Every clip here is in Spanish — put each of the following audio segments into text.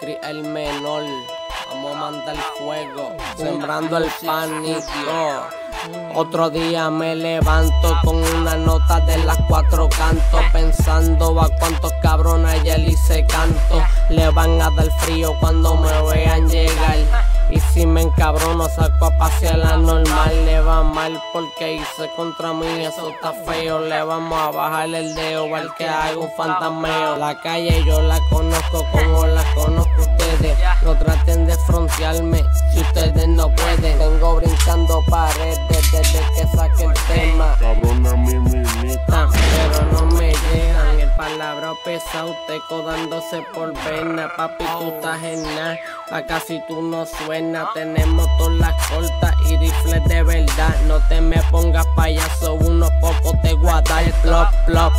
Cri el menor. Vamos a mandar fuego, sembrando el pánico. Otro día me levanto con una nota de las cuatro cantos, pensando a cuántos cabrones ya le hice canto. Le van a dar frío cuando me vean llegar. Encabrono, saco a pasear la normal. Le va mal porque hice contra mí, eso está feo. Le vamos a bajar el dedo al que haga un fantasmeo. La calle yo la conozco como la conozco ustedes. No traten de frontearme si ustedes no pueden. Tengo brincando paredes desde que saque el palabra pesado, teco dándose por vena. Papi, tú estás en nada, acá si tú no suena. Tenemos todas las cortas y rifles de verdad. No te me pongas payaso, unos pocos te voy a dar plop, plop.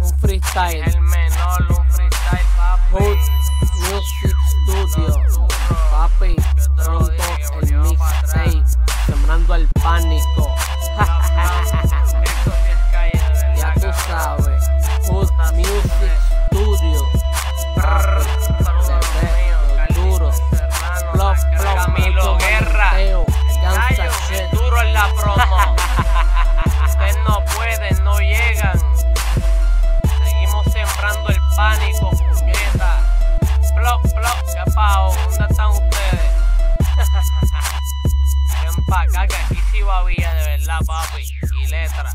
Un freestyle. el pánico. sabía de verdad, papi. Y letra.